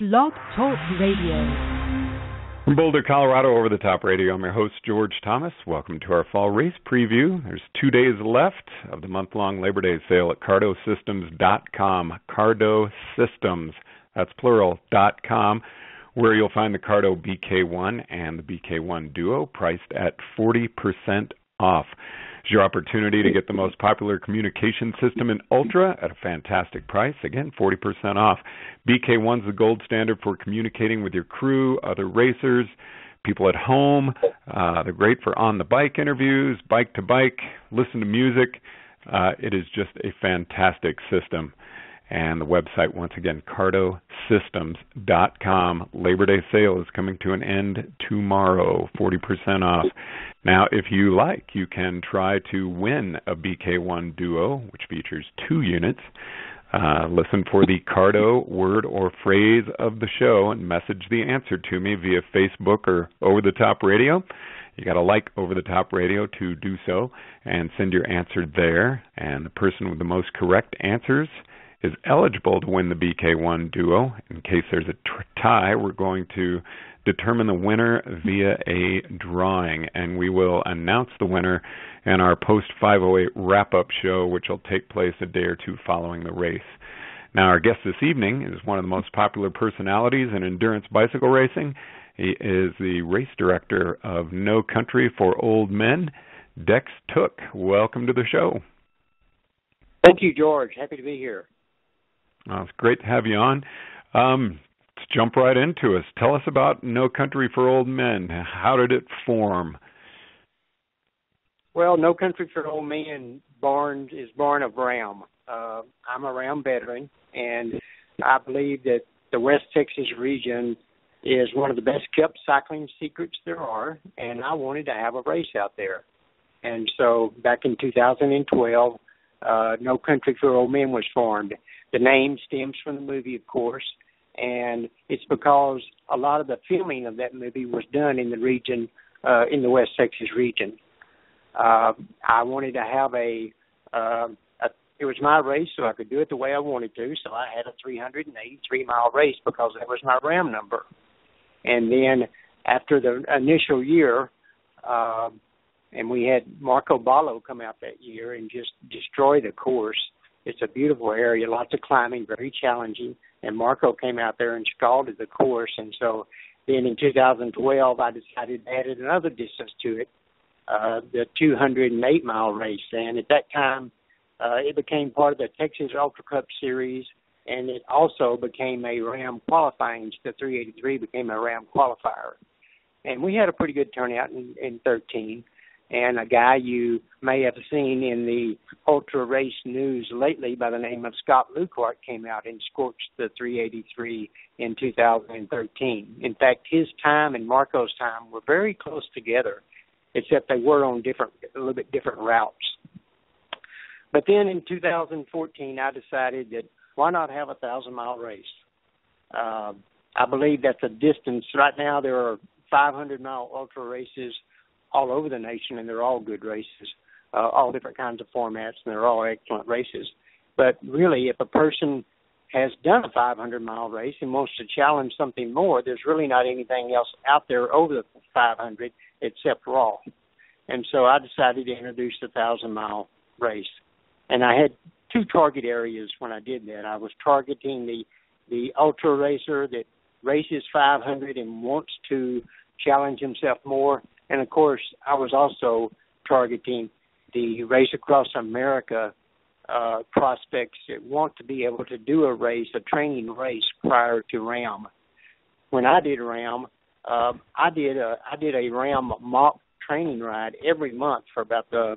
Blog Talk Radio. From Boulder, Colorado, over the top radio, I'm your host, George Thomas. Welcome to our fall race preview. There's two days left of the month long Labor Day sale at cardosystems.com. Cardo Systems, that's plural, dot com, where you'll find the Cardo BK1 and the BK1 Duo priced at 40% off. It's your opportunity to get the most popular communication system in Ultra at a fantastic price. Again, 40% off. BK1's the gold standard for communicating with your crew, other racers, people at home. Uh, they're great for on the bike interviews, bike to bike, listen to music. Uh, it is just a fantastic system. And the website, once again, cardosystems.com. Labor Day sale is coming to an end tomorrow, 40% off. Now, if you like, you can try to win a BK1 Duo, which features two units. Uh, listen for the Cardo word or phrase of the show and message the answer to me via Facebook or over the top radio. You got to like over the top radio to do so and send your answer there. And the person with the most correct answers is eligible to win the BK1 Duo. In case there's a tie, we're going to determine the winner via a drawing, and we will announce the winner in our post 508 wrap up show, which will take place a day or two following the race. Now, our guest this evening is one of the most popular personalities in endurance bicycle racing. He is the race director of No Country for Old Men, Dex Tooke. Welcome to the show. Thank you, George. Happy to be here. Well, it's great to have you on. Um, let's jump right into us. Tell us about No Country for Old Men. How did it form? Well, No Country for Old Men born is born of RAAM. Uh, I'm a RAAM veteran, and I believe that the West Texas region is one of the best kept cycling secrets there are, and I wanted to have a race out there. And so back in 2012, uh, No Country for Old Men was formed. The name stems from the movie, of course, and it's because a lot of the filming of that movie was done in the region, uh, in the West Texas region. Uh, I wanted to have a, uh, a, it was my race, so I could do it the way I wanted to. So I had a 383 mile race because that was my RAAM number. And then after the initial year, uh, and we had Marko Baloh come out that year and just destroy the course. It's a beautiful area, lots of climbing, very challenging and Marko came out there and scalded the course. And so then in 2012, I decided to add another distance to it, uh, the 208 mile race. And at that time, uh, it became part of the Texas Ultra Cup Series, and it also became a RAAM qualifying. The 383 became a RAAM qualifier, and we had a pretty good turnout in, in 13 and a guy you may have seen in the ultra race news lately by the name of Scott Leuckart came out and scorched the 383 in 2013. In fact, his time and Marko's time were very close together, except they were on different, a little bit different routes. But then in 2014, I decided that why not have a thousand mile race? Uh, I believe that's a distance. Right now, there are 500 mile ultra races all over the nation, and they're all good races, uh, all different kinds of formats, and they're all excellent races. But really, if a person has done a 500 mile race and wants to challenge something more, there's really not anything else out there over the 500 except RAW. And so I decided to introduce the 1,000 mile race. And I had two target areas when I did that. I was targeting the the ultra racer that races 500 and wants to challenge himself more, and of course, I was also targeting the Race Across America uh, prospects that want to be able to do a race, a training race prior to RAAM. When I did RAAM, uh, I did a I did a RAAM mock training ride every month for about the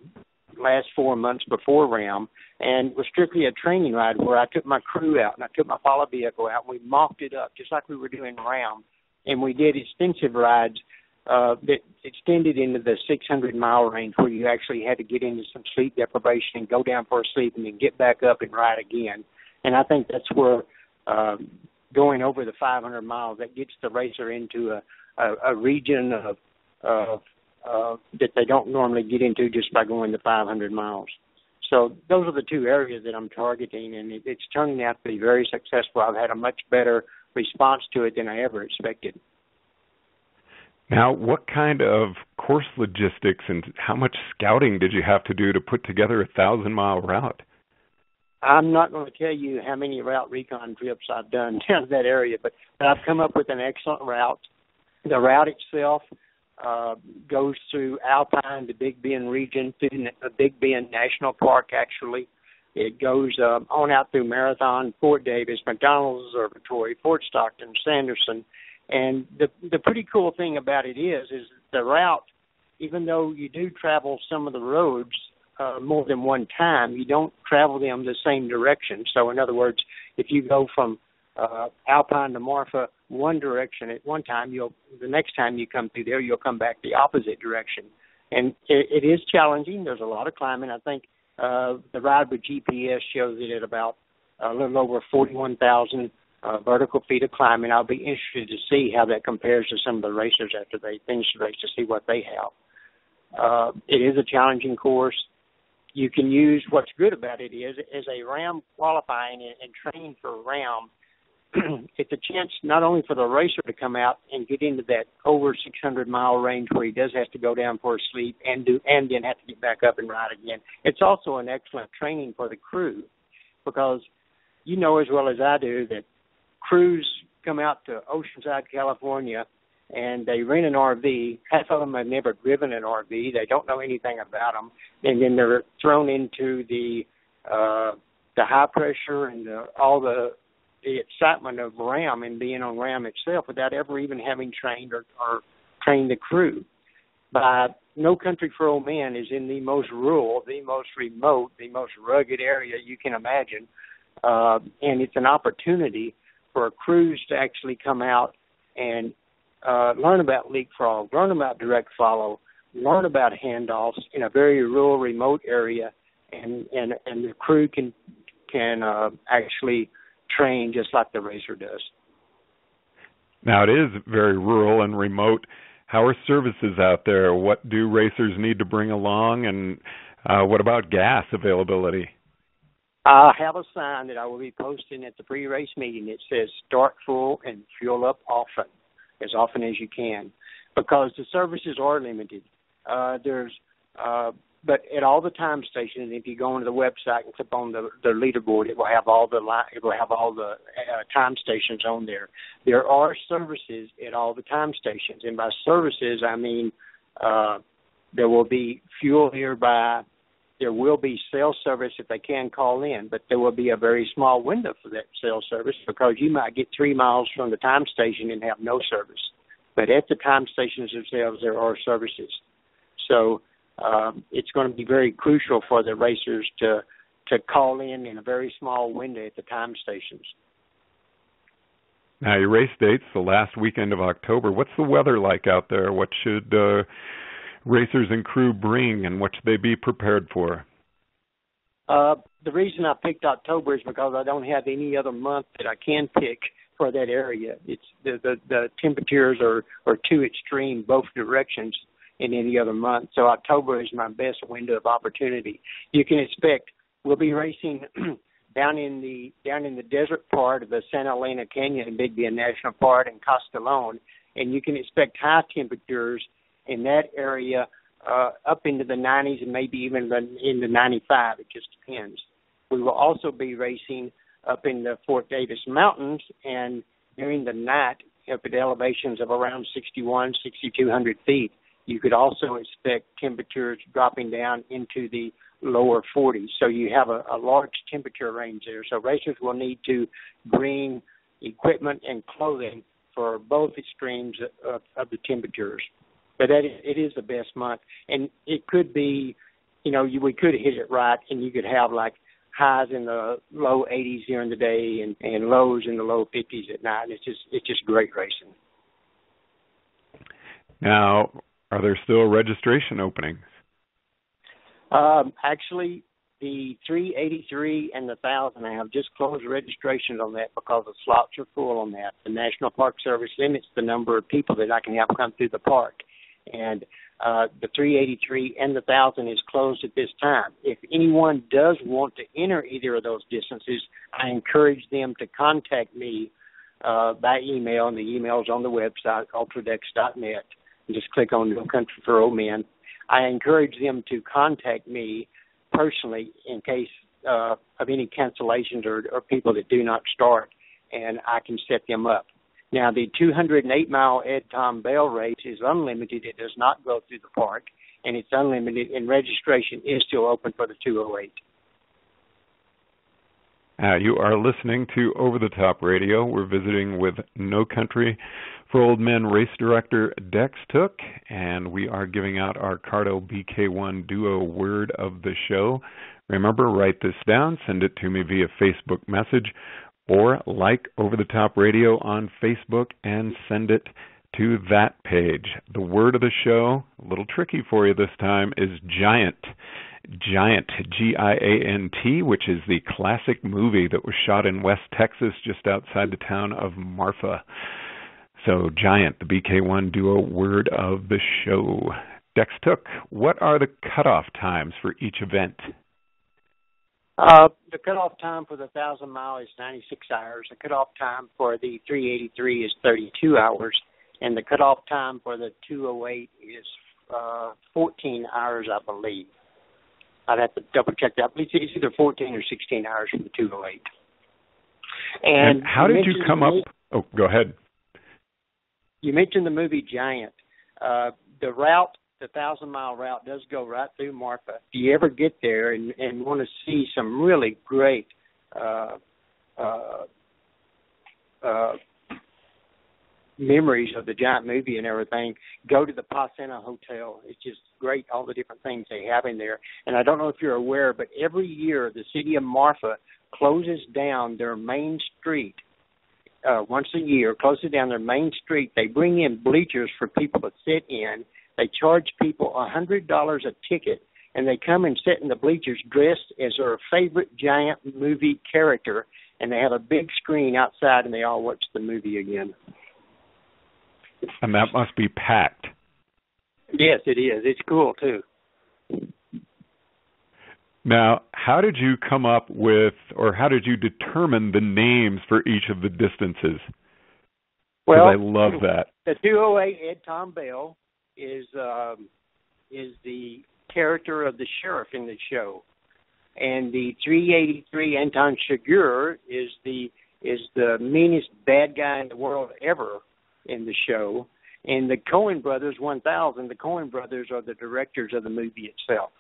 last four months before RAAM, and it was strictly a training ride where I took my crew out and I took my follow vehicle out. and We mocked it up just like we were doing RAAM, and we did extensive rides uh, that extended into the 600 mile range where you actually had to get into some sleep deprivation and go down for a sleep and then get back up and ride again. And I think that's where um, going over the 500 miles that gets the racer into a, a, a region of, of uh, that they don't normally get into just by going the 500 miles. So those are the two areas that I'm targeting, and it, it's turning out to be very successful. I've had a much better response to it than I ever expected. Now, what kind of course logistics and how much scouting did you have to do to put together a thousand mile route? I'm not going to tell you how many route recon trips I've done down to that area, but, but I've come up with an excellent route. The route itself uh, goes through Alpine, the Big Bend region, through the Big Bend National Park, actually. It goes uh, on out through Marathon, Fort Davis, McDonald Observatory, Fort Stockton, Sanderson, and the the pretty cool thing about it is is the route. Even though you do travel some of the roads uh, more than one time, you don't travel them the same direction. So, in other words, if you go from uh, Alpine to Marfa one direction at one time, you'll the next time you come through there, you'll come back the opposite direction, and it, it is challenging. There's a lot of climbing. I think uh, the ride with GPS shows it at about a little over 41,000 uh, vertical feet of climbing. I'll be interested to see how that compares to some of the racers after they finish the race to see what they have. Uh, it is a challenging course. You can use what's good about it is as a RAAM qualifying and, and training for RAAM. it's a chance not only for the racer to come out and get into that over 600 mile range where he does have to go down for a sleep and do and then have to get back up and ride again. It's also an excellent training for the crew because you know as well as I do that crews come out to Oceanside, California, and they rent an RV. Half of them have never driven an RV. They don't know anything about them, and then they're thrown into the uh, the high pressure and the, all the the excitement of RAAM and being on RAAM itself without ever even having trained or, or trained the crew. By No Country for Old Men is in the most rural, the most remote, the most rugged area you can imagine, uh, and it's an opportunity for a crews to actually come out and uh, learn about leapfrog, learn about direct follow, learn about handoffs in a very rural, remote area, and and and the crew can can uh, actually train just like the racer does. Now it is very rural and remote. How are services out there? What do racers need to bring along, and uh, what about gas availability? I have a sign that I will be posting at the pre-race meeting. It says "Start full and fuel up often, as often as you can," because the services are limited. Uh, there's, uh, but at all the time stations, if you go onto the website and click on the, the leaderboard, it will have all the it will have all the uh, time stations on there. There are services at all the time stations, and by services I mean uh, there will be fuel nearby there will be cell service if they can call in, but there will be a very small window for that cell service because you might get three miles from the time station and have no service. But at the time stations themselves, there are services. So um, it's going to be very crucial for the racers to to call in in a very small window at the time stations. Now your race date's the last weekend of October. What's the weather like out there? What should uh, racers and crew bring, and what should they be prepared for? Uh, the reason I picked October is because I don't have any other month that I can pick for that area. It's the the, the temperatures are are too extreme both directions in any other month. So October is my best window of opportunity. You can expect we'll be racing down in the down in the desert part of the Santa Elena Canyon in Big Bend National Park and Castolon, and you can expect high temperatures in that area uh, up into the 90s and maybe even in the 95. It just depends. We will also be racing up in the Fort Davis Mountains and during the night up at elevations of around 61, 6,200 feet. You could also expect temperatures dropping down into the lower 40s. So you have a, a large temperature range there. So racers will need to bring equipment and clothing for both extremes of, of the temperatures but that is, it is the best month, and it could be, you know, you, we could hit it right, and you could have like highs in the low 80s during the day and, and lows in the low 50s at night. It's just it's just great racing. Now, are there still registration openings? Um, actually, the 383 and the 1000, I have just closed registrations on that because the slots are full on that. The National Park Service limits the number of people that I can have come through the park and uh, the 383 and the 1000 is closed at this time. If anyone does want to enter either of those distances, I encourage them to contact me uh, by email, and the email is on the website, ultradex.net. Just click on No Country for Old Men. I encourage them to contact me personally in case uh, of any cancellations or, or people that do not start, and I can set them up. Now, the 208 mile Ed Tom Bell race is unlimited. It does not go through the park, and it's unlimited, and registration is still open for the 208. Uh, you are listening to Over the Top Radio. We're visiting with No Country for Old Men race director Dex Tooke, and we are giving out our Cardo BK1 Duo word of the show. Remember, write this down, send it to me via Facebook message, or like Over the Top Radio on Facebook and send it to that page. The word of the show, a little tricky for you this time, is giant. Giant, G I A N T, which is the classic movie that was shot in West Texas just outside the town of Marfa. So, Giant, the BK1 duo word of the show. Dex Tooke, what are the cutoff times for each event? Uh, the cutoff time for the thousand mile is 96 hours. The cutoff time for the 383 is 32 hours, and the cutoff time for the 208 is uh, 14 hours, I believe. I'd have to double check that. But it's either 14 or 16 hours for the 208. And, and how did you come up? Oh, go ahead. You mentioned the movie Giant. Uh, the route the thousand mile route does go right through Marfa. If you ever get there and, and want to see some really great uh, uh, uh, memories of the giant movie and everything, go to the Paisano Hotel. It's just great, all the different things they have in there. And I don't know if you're aware, but every year the city of Marfa closes down their main street uh, once a year, closes down their main street. They bring in bleachers for people to sit in they charge people a hundred dollars a ticket, and they come and sit in the bleachers dressed as their favorite giant movie character, and they have a big screen outside, and they all watch the movie again. And that must be packed. Yes, it is. It's cool too. Now, how did you come up with, or how did you determine the names for each of the distances? Well, I love that. The 208 Ed Tom Bell is um, is the character of the sheriff in the show, and the 383 Anton Chigurh is the is the meanest bad guy in the world ever in the show. And the Coen Brothers 1000, the Coen Brothers are the directors of the movie itself.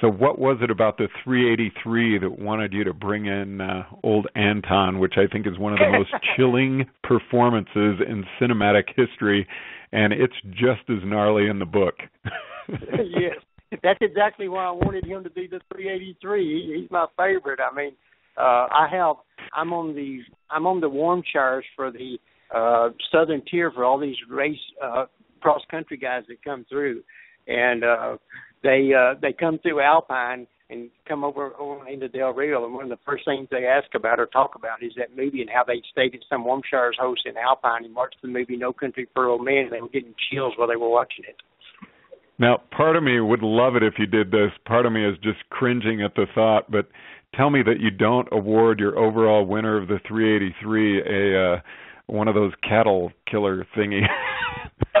So, what was it about the 383 that wanted you to bring in uh, old Anton, which I think is one of the most chilling performances in cinematic history, and it's just as gnarly in the book. yes, that's exactly why I wanted him to be the 383. He's my favorite. I mean, uh, I have I'm on the I'm on the warm showers for the uh, Southern Tier for all these race uh, cross country guys that come through, and uh, they uh, they come through Alpine and come over, over into Del Rio, and one of the first things they ask about or talk about is that movie and how they stayed at some Warmshowers host in Alpine and watched the movie No Country for Old Men, and they were getting chills while they were watching it. Now, part of me would love it if you did this. Part of me is just cringing at the thought, but tell me that you don't award your overall winner of the 383 a uh, one of those cattle killer thingy.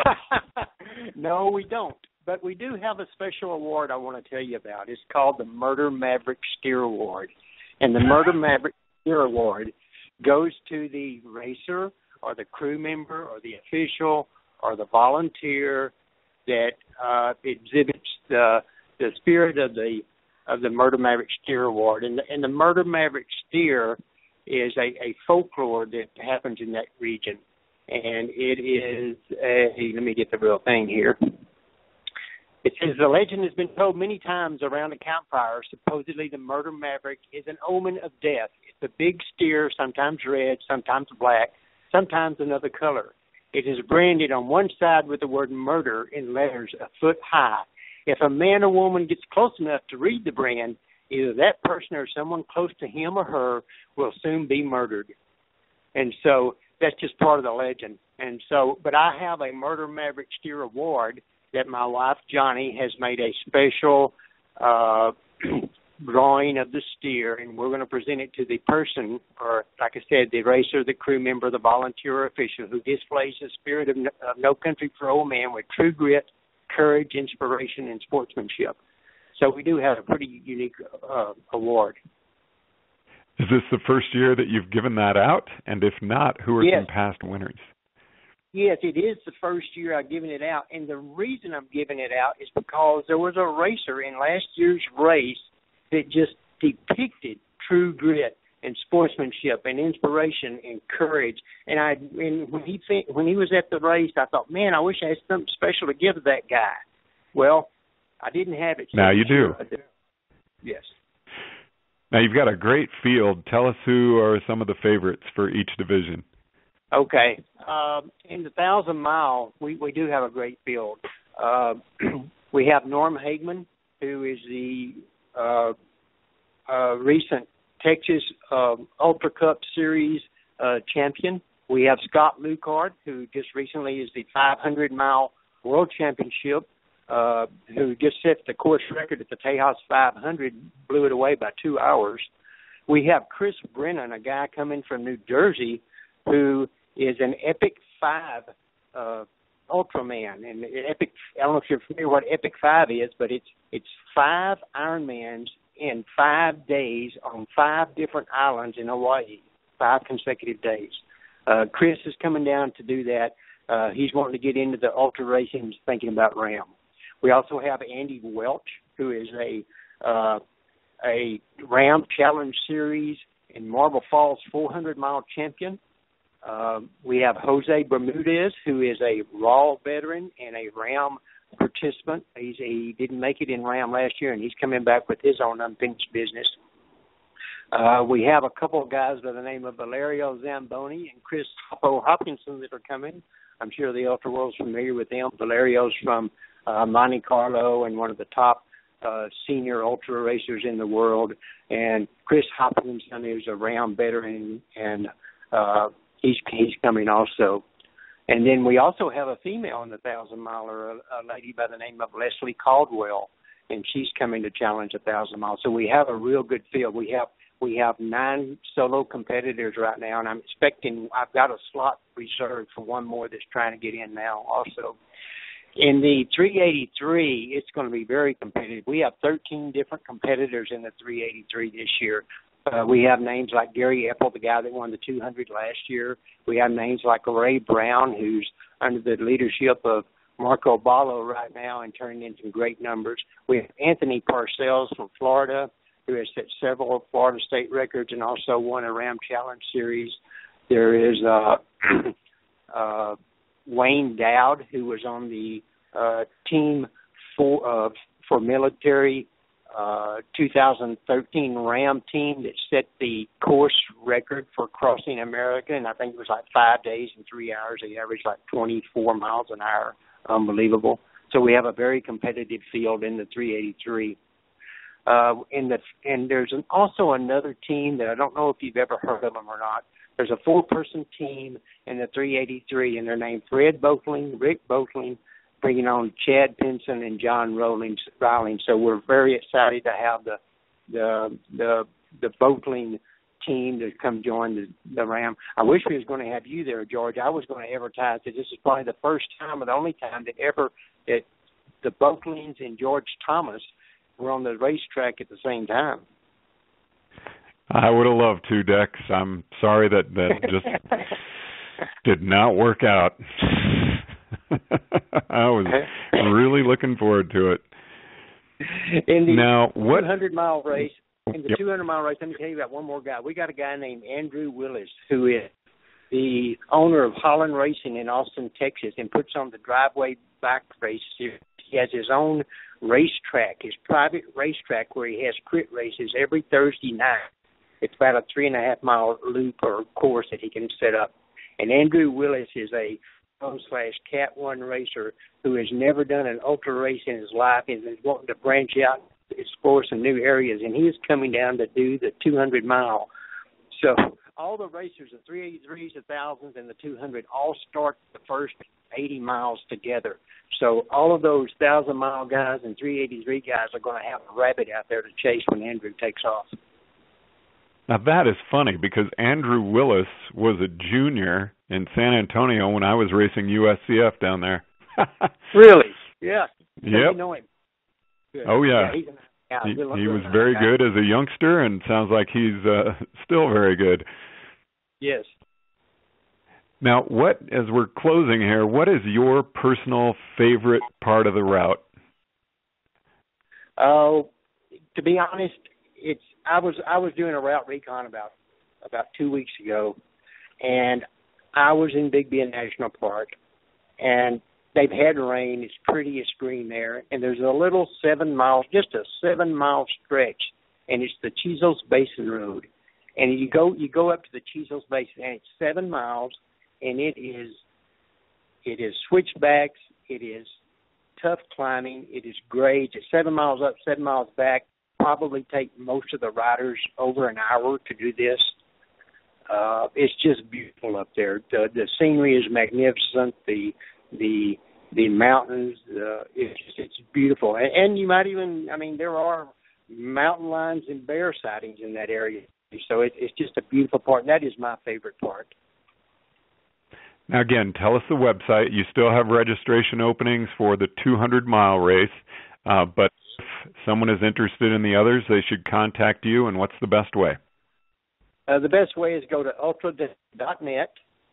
no, we don't. But we do have a special award I want to tell you about. It's called the Murder Maverick Steer Award. And the Murder Maverick Steer Award goes to the racer or the crew member or the official or the volunteer that uh, exhibits the the spirit of the of the Murder Maverick Steer Award. And the, and the Murder Maverick Steer is a, a folklore that happens in that region. And it is a, let me get the real thing here. It says the legend has been told many times around a campfire. Supposedly, the murder maverick is an omen of death. It's a big steer, sometimes red, sometimes black, sometimes another color. It is branded on one side with the word murder in letters a foot high. If a man or woman gets close enough to read the brand, either that person or someone close to him or her will soon be murdered. And so that's just part of the legend. And so, but I have a Murder Maverick Steer Award that my wife Johnny has made a special uh, drawing of the steer, and we're going to present it to the person, or like I said, the racer, the crew member, the volunteer official who displays the spirit of no, of no country for old man with true grit, courage, inspiration, and sportsmanship. So we do have a pretty unique uh, award. Is this the first year that you've given that out? And if not, who are yes. some past winners? Yes, it is the first year I've given it out. And the reason I'm giving it out is because there was a racer in last year's race that just depicted true grit and sportsmanship and inspiration and courage. And I, and when he when he was at the race, I thought, man, I wish I had something special to give to that guy. Well, I didn't have it. Now you do. Yes. Now you've got a great field. Tell us who are some of the favorites for each division. Okay. Um, in the thousand mile, we, we do have a great field. Uh, we have Norm Hagman, who is the uh, uh, recent Texas uh, Ultra Cup Series uh, champion. We have Scott Lukard, who just recently is the 500 mile world championship uh, who just set the course record at the Tejas 500, blew it away by two hours. We have Chris Brennan, a guy coming from New Jersey, who is an Epic Five uh, Ultraman. And Epic, I don't know if you're familiar what Epic Five is, but it's it's five Ironmans in five days on five different islands in Hawaii, five consecutive days. Uh, Chris is coming down to do that. Uh, he's wanting to get into the ultra racing, thinking about RAAM. We also have Andy Welch, who is a uh, a RAAM Challenge Series and Marble Falls 400 mile champion. Uh, we have Jose Bermudez, who is a RAW veteran and a RAAM participant. He's, he didn't make it in RAAM last year, and he's coming back with his own unfinished business. Uh, we have a couple of guys by the name of Valerio Zamboni and Chris Hopkinson that are coming. I'm sure the ultra world's familiar with them. Valerio's from uh, Monte Carlo and one of the top uh, senior ultra racers in the world, and Chris Hopkinson is a RAAM veteran, and uh, he's he's coming also. And then we also have a female in the thousand miler, a, a lady by the name of Leslie Caldwell, and she's coming to challenge a thousand miles. So we have a real good field. We have we have nine solo competitors right now, and I'm expecting I've got a slot reserved for one more that's trying to get in now also. In the 383, it's going to be very competitive. We have 13 different competitors in the 383 this year. Uh, we have names like Gary Epple, the guy that won the 200 last year. We have names like Ray Brown, who's under the leadership of Marko Baloh right now and turning in some great numbers. We have Anthony Parcells from Florida, who has set several Florida state records and also won a RAAM Challenge Series. There is uh, uh, Wayne Dowd, who was on the uh, team for uh, for military uh, 2013 RAAM team that set the course record for crossing America, and I think it was like five days and three hours. They averaged like 24 miles an hour. Unbelievable. So we have a very competitive field in the 383. Uh, in the and there's an, also another team that I don't know if you've ever heard of them or not. There's a four-person team in the 383, and they're named Fred Boethling, Rick Boethling, bringing on Chad Pinson and John Rowling. Rowling. So we're very excited to have the the the the Boethling team to come join the, the RAAM. I wish we was going to have you there, George. I was going to advertise that this is probably the first time or the only time that ever that the Boethlings and George Thomas were on the racetrack at the same time. I would have loved to, Dex. I'm sorry that that just did not work out. I was really looking forward to it. In the now, what 200 mile race, in the yep. 200 mile race, let me tell you about one more guy. We got a guy named Andrew Willis who is the owner of Holland Racing in Austin, Texas, and puts on the driveway back race series. He has his own racetrack, his private racetrack, where he has crit races every Thursday night. It's about a three and a half mile loop or course that he can set up. And Andrew Willis is a slash Cat One racer who has never done an ultra race in his life and is wanting to branch out, explore some new areas. And he is coming down to do the 200 mile. So all the racers, the 383s, the thousands, and the 200, all start the first 80 miles together. So all of those thousand mile guys and 383 guys are going to have a rabbit out there to chase when Andrew takes off. Now that is funny because Andrew Willis was a junior in San Antonio when I was racing USCF down there. really? Yeah. You know him. Good. Oh yeah. yeah, yeah he, he was very good as a youngster and sounds like he's uh still very good. Yes. Now, what as we're closing here, what is your personal favorite part of the route? Oh, uh, to be honest, it's I was I was doing a route recon about about two weeks ago, and I was in Big Bend National Park, and they've had rain. It's prettiest green there, and there's a little seven miles, just a seven mile stretch, and it's the Chisos Basin Road, and you go you go up to the Chisos Basin, and it's seven miles, and it is it is switchbacks, it is tough climbing, it is grades. It's seven miles up, seven miles back, probably take most of the riders over an hour to do this. Uh, it's just beautiful up there. The the scenery is magnificent. The the the mountains, uh, it's it's beautiful. And, and you might even, I mean, there are mountain lions and bear sightings in that area. So it, it's just a beautiful part. And that is my favorite part. Now, again, tell us the website. You still have registration openings for the 200 mile race, uh, but someone is interested in the others, they should contact you. And what's the best way? Uh, the best way is go to ultra.net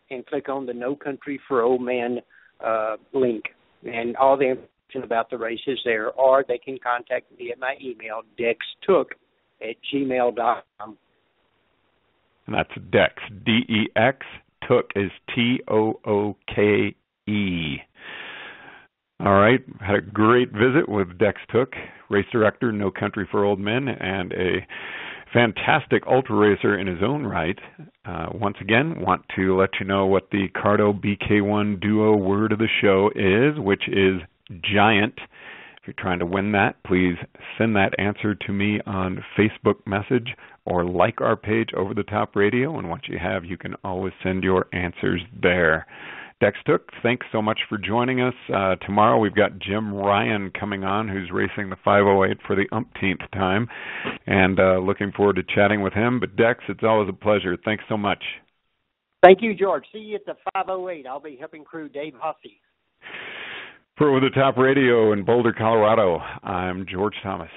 and click on the No Country for Old Men uh, link, and all the information about the races there. Or they can contact me at my email, dextooke at gmail.com. And that's Dex, D E X. Tooke is T O O K E. All right, had a great visit with Dex Tooke, race director, No Country for Old Men, and a fantastic ultra racer in his own right. Uh, once again, want to let you know what the Cardo BK1 Duo word of the show is, which is giant. If you're trying to win that, please send that answer to me on Facebook message or like our page over the top radio. And once you have, you can always send your answers there. Dex Tooke, thanks so much for joining us. Uh, tomorrow we've got Jim Ryan coming on, who's racing the 508 for the umpteenth time, and uh, looking forward to chatting with him. But Dex, it's always a pleasure. Thanks so much. Thank you, George. See you at the 508. I'll be helping crew Dave Hussey. For Over the Top Radio in Boulder, Colorado, I'm George Thomas.